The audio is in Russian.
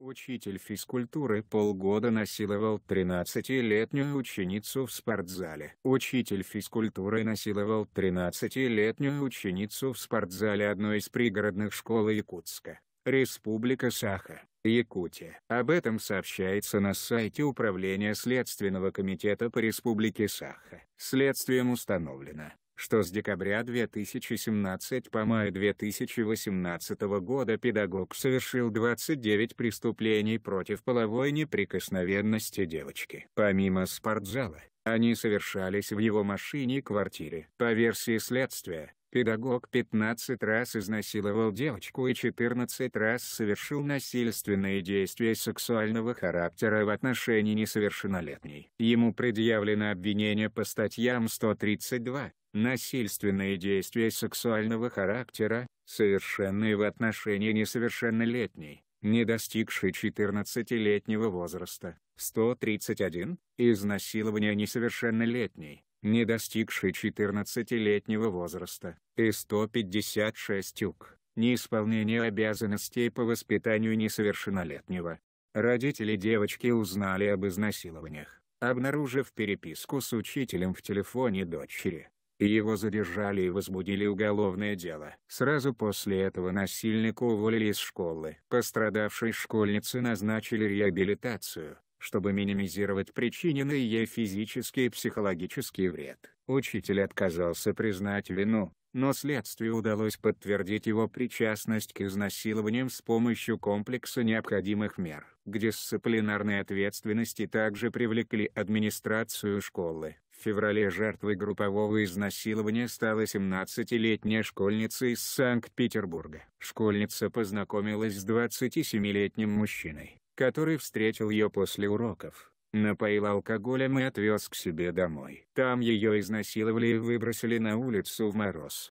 Учитель физкультуры полгода насиловал 13-летнюю ученицу в спортзале. Учитель физкультуры насиловал 13-летнюю ученицу в спортзале одной из пригородных школ Якутска. Республика Саха, Якутия. Об этом сообщается на сайте Управления Следственного комитета по Республике Саха. Следствием установлено, что с декабря 2017 по май 2018 года педагог совершил 29 преступлений против половой неприкосновенности девочки. Помимо спортзала, они совершались в его машине и квартире. По версии следствия, Педагог 15 раз изнасиловал девочку и 14 раз совершил насильственные действия сексуального характера в отношении несовершеннолетней. Ему предъявлено обвинение по статьям 132, насильственные действия сексуального характера, совершенные в отношении несовершеннолетней, не достигшей 14-летнего возраста, 131, изнасилование несовершеннолетней, не достигший 14-летнего возраста, и 156 УК, неисполнение обязанностей по воспитанию несовершеннолетнего. Родители девочки узнали об изнасилованиях, обнаружив переписку с учителем в телефоне дочери. Его задержали и возбудили уголовное дело. Сразу после этого насильника уволили из школы. Пострадавшей школьнице назначили реабилитацию, чтобы минимизировать причиненный ей физический и психологический вред. Учитель отказался признать вину, но следствию удалось подтвердить его причастность к изнасилованиям с помощью комплекса необходимых мер. К дисциплинарной ответственности также привлекли администрацию школы. В феврале жертвой группового изнасилования стала 17-летняя школьница из Санкт-Петербурга. Школьница познакомилась с 27-летним мужчиной, который встретил ее после уроков, напоил алкоголем и отвез к себе домой. Там ее изнасиловали и выбросили на улицу в мороз.